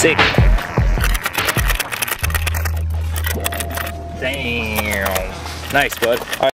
sick. Damn. Nice, bud.